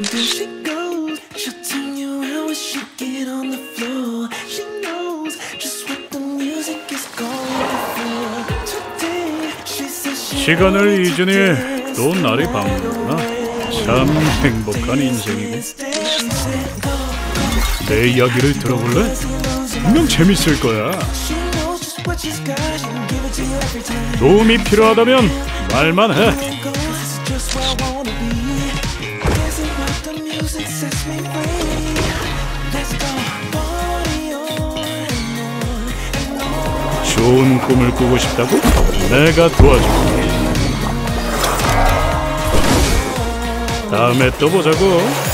There she goes, she'll turn you around when she get on the floor. She knows just what the music is going for. Today, she says she 시간을 잊으니 또 날이 밝는구나. 참 행복한 인생이고. 내 이야기를 들어볼래? 분명 재밌을 거야. 도움이 필요하다면 말만 해. 좋은 꿈을 꾸고 싶다고? 내가 도와줄게. 다음에 또 보자고.